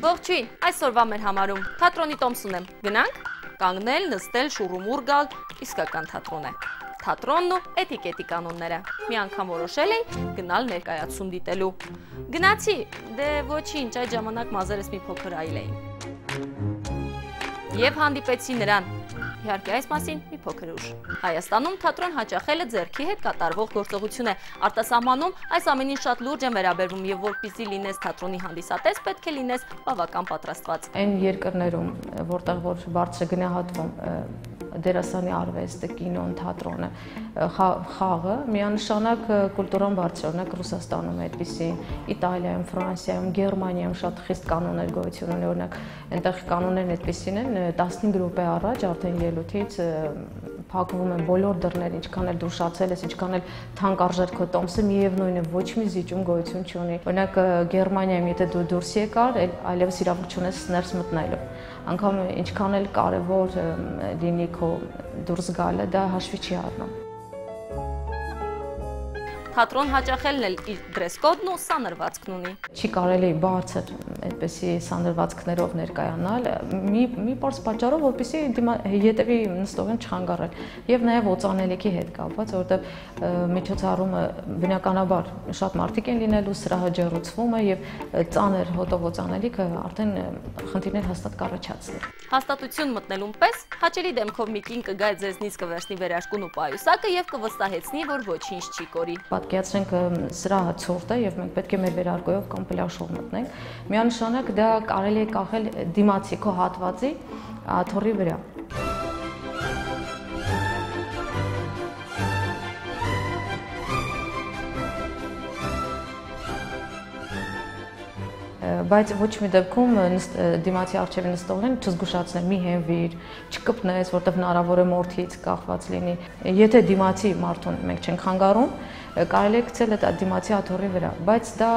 Ողջույն, այսօրվա մեր համարում թատրոնի տոմսուն եմ։ Գնանք, կանգնել, նստել, շուրումուր գալ, իսկական թատրոն է։ Թատրոնն ու էտիկետի կանոնները։ Մի անգամ որոշել էի գնալ ներկայացում դիտելու։ Գնացի, դե ոչինչ, այդ ժամանակ մազերս մի փոքր այլ էին։ Եվ հանդիպեցի նրան, Իհարկե այս մասին մի փոքր ուշ։ Հայաստանում թատրոն հաճախելը ձերքի հետ կատարվող գործողություն է։ Արտասահմանում այս ամենին շատ լուրջ են վերաբերվում եւ որpիսի լինես թատրոնի հանդիսատես, պետք է լինես բավական պատրաստված։ Այն երկրներում, որտեղ որ բարձր գնահատվում դերասանի արվեստը, կինոն, թատրոնը, խաղը միանշանակ կուլտուրան բարձր, օրինակ Ռուսաստանում այդպիսի, Իտալիայում, Ֆրանսիայում, Գերմանիայում շատ խիստ կանոններ գոյություն ունի, օրինակ այնտեղ կանոններն այդպիսին են 15 րոպե առաջ արդեն ելույթից փակվում են բոլոր դռները, ինչքան էլ դու շացել ես, ինչքան էլ թանկ արժեր քո տոմսը, միևնույն է, ոչ մի զիջում գոյություն չունի։ Օրինակ Գերմանիայում եթե դու դուրս եկար, այլևս իրավունք չունես ներս մտնելու անգամ ինչքան էլ կարևոր լինի քո դուրս գալը, դա հաշվի չի առնում թատրոն հաճախելն էլ իր դրեսկոդն ու սանրվածքն ունի։ Չի կարելի բարձր այդպեսի սանրվածքներով ներկայանալ մի մի բարձ պատճառով, որպեսզի յետևի նստողեն չխանգարել եւ նաեւ օծանելիքի հետ կապված, որովհետեւ միջոցառումը բնականաբար շատ մարդիկ են լինելու, սրահը ջերուցվում է եւ ծանր հոտով օծանելիքը արդեն խնդիրներ հաստատ կառաջացնի։ Հաստատություն մտնելուն պես հաճելի դեմքով մի կին կգա ձեզնից կվերցնի վերաշկուն ու պայուսակը եւ կվստահեցնի, որ ոչինչ չի կորի պատկերացրենք սրահը ցուրտ է եւ մենք պետք է մեր վերարկոյով կամ պլաշով մտնենք։ Միանշանակ դա կարելի է կախել դիմացի քո հատվածի թորի վրա։ բայց ոչ մի դեպքում դիմացի արժևի նստողներին չզգուշացնել, մի հենվիր, չկպնես, որտեղ հնարավոր է մորթից կախված լինի։ Եթե դիմացի մարդուն մենք չենք խանգարում, կարելի է գցել այդ դիմացի աթոռի վրա, բայց դա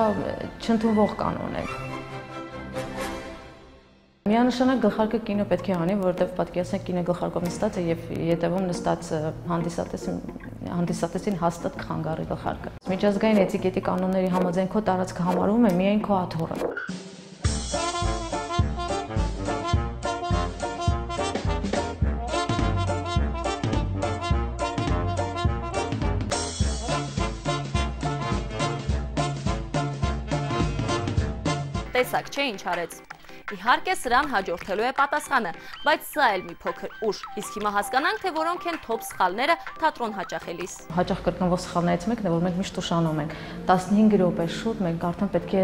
չընդունվող կանոն է։ Միանշանակ գլխարկը կինո պետք է անի, որովհետև պատկերացնեք կինը գլխարկով նստած է եւ յետևում նստած հանդիսատեսին հանդիսատեսին հաստատ կխանգարի գլխարկը։ Միջազգային էթիկետի կանոնների համաձայն քո տարածքը համարվում է միայն քո աթոռը։ տեսակ չէ ինչ արեց։ Իհարկե սրան հաջորդելու է պատասխանը, բայց սա էլ մի փոքր ուշ։ Իսկ հիմա հասկանանք, թե որոնք են թոփ սխալները թատրոն հաճախելիս։ Հաճախ կրկնվող սխալներից մեկն է, որ մենք միշտ ուշանում ենք 15 րոպե շուտ մենք արդեն պետք է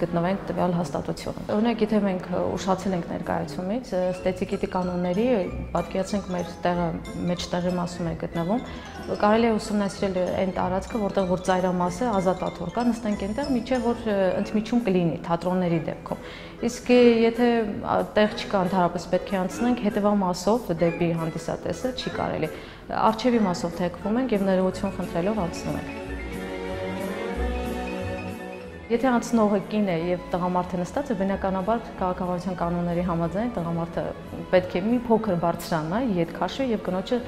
գտնվենք տվյալ հաստատությունը։ Օրինակ, եթե մենք ուշացել ենք ներկայացումից, ստետիկիտի կանոնների պատկերացնենք մեր տեղը մեջտեղի մասում է գտնվում, կարելի է ուսումնասիրել այն տարածքը, որտեղ որ ծայրամասը ազատ աթոռ կա, նստենք այնտեղ, միջև որ ընդմիջում կլինի թատրոնների դեպքում։ Իսկ եթե տեղ չկա, ընդհանրապես պետք է անցնենք հետևա մասով դեպի հանդիսատեսը, չի կարելի։ Արջևի մասով թեքվում ենք եւ ներողություն խնդրելով անցնում ենք։ Եթե անցնողը կին է եւ տղամարդը նստած է, բնականաբար քաղաքավարության կանոնների համաձայն տղամարդը պետք է մի փոքր բարձրանա, ետ քաշի եւ կնոջը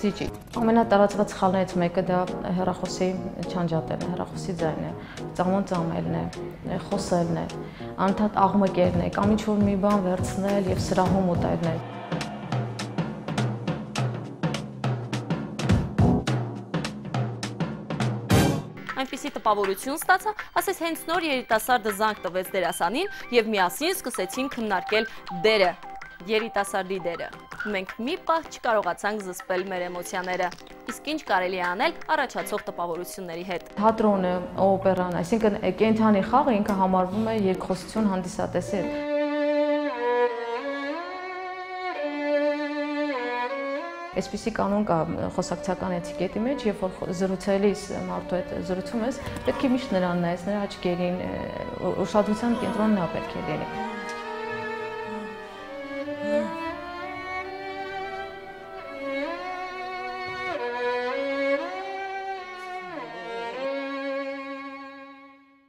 զիջի։ Ամենատարածված սխալներից մեկը դա հեռախոսի չանջատելն է, հեռախոսի ձայնն է, ծամոն ծամելն է, խոսելն է, անդադ աղմկելն է, կամ ինչ որ մի բան վերցնել եւ սրահում ուտելն է։ այնպիսի տպավորություն ստացա, ասես հենց նոր երիտասարդը զանգ տվեց դերասանին եւ միասին սկսեցին քննարկել դերը, երիտասարդի դերը։ Մենք մի պահ չկարողացանք զսպել մեր էմոցիաները։ Իսկ ինչ կարելի է անել առաջացող տպավորությունների հետ։ Թատրոնը, օպերան, այսինքն կենթանի խաղը ինքը համարվում է երկխոսություն հանդիսատեսի հետ։ Այսպիսի կանոն կա խոսակցական էթիկետի մեջ, երբ որ զրուցելիս մարդու հետ զրուցում ես, պետք է միշտ նրան նայես, նրա աչքերին, ուշադրության կենտրոնն նա պետք է լինի։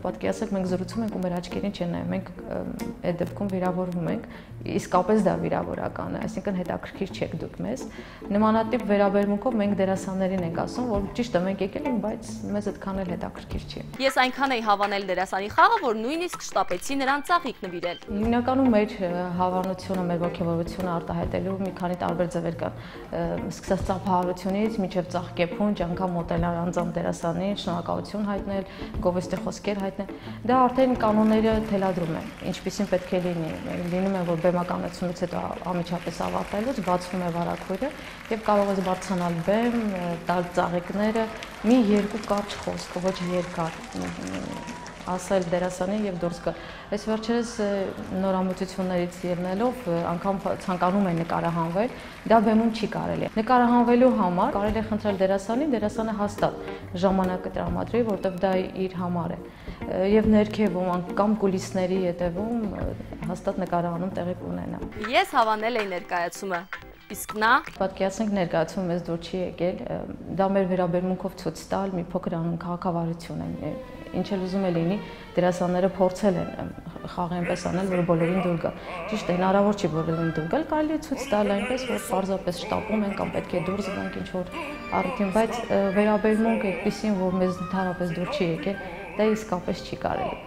Պատկերացրեք, մենք զրուցում ենք ու մեր աչքերին չեն նայում։ Մենք այդ դեպքում վիրավորվում ենք, իսկապես դա վիրավորական է, այսինքն հետաքրքիր չեք դուք մեզ։ Նմանատիպ վերաբերմունքով մենք դերասաններին ենք ասում, որ ճիշտ է, մենք եկել ենք, բայց մեզ այդքան էլ հետաքրքիր չի։ Ես այնքան էի հավանել դերասանի խաղը, որ նույնիսկ շտապեցի նրան ծաղիկ նվիրել։ Հիմնականում մեր հավանությունը, մեր ողջավորությունը արտահայտելու մի քանի տարբեր ձևեր կան։ Սկսած ծափահարությունից մինչև ծաղկեփունջ, անգամ մոտենալ անձամբ դերասանին, շնորհակալություն հայտնել, գովեստի խոսքեր հայտնել։ Դա արդեն կանոնները թելադրում են, ինչպեսին պետք է լինի։ Լինում է, որ բեմականացումից հետո ամիջապես ավարտելուց բացվում է վարակույրը եւ կարող ես բարձրանալ բեմ, տալ ծաղիկները, մի երկու կարճ խոսք, ոչ երկար ասել դերասանին եւ դուրս գա։ Այս վերջերս նորամուծություններից ելնելով անգամ ցանկանում են նկարահանվել, դա բեմում չի կարելի։ Նկարահանվելու համար կարելի է խնդրել դերասանին, դերասանը հաստատ ժամանակը տրամադրի, որտեղ դա իր համար է եւ ներքևում կամ կուլիսների ետևում հաստատ նկարահանում տեղի կունենա։ Ես հավանել էի ներկայացումը Իսկ նա պատկերացնենք ներկայացումը մեզ դուր չի եկել, դա մեր վերաբերմունքով ցույց տալ մի փոքր անում քաղաքավարություն է ինչ էլ ուզում է լինի, դերասանները փորձել են խաղը այնպես անել, որ բոլորին դուր գա։ Ճիշտ է, հնարավոր չի բոլորին դուր գալ, կարելի է ցույց տալ այնպես, որ պարզապես շտապում են կամ պետք է դուրս գանք ինչ որ առիթին, բայց վերաբերմունքը այդպեսին, որ մեզ ընդհանրապես դուր չի եկել, դա իսկապես չի կարելի։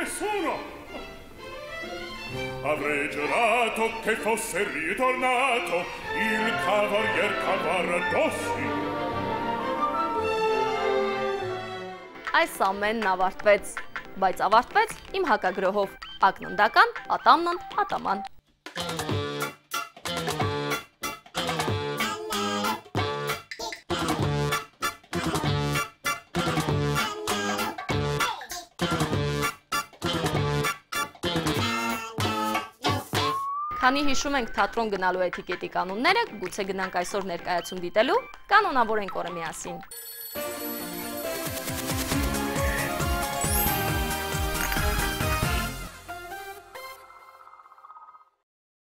Nessuno! Avrei giurato che fosse ritornato il cavalier Cavaradossi Այս ամենն ավարտվեց, բայց ավարտվեց իմ հակագրոհով։ Ակննդական, ատամնն ատաման։ Քանի հիշում ենք թատրոն գնալու էթիկետի կանոնները, գուցե գնանք այսօր ներկայացում դիտելու, կանոնավորենք օրը միասին։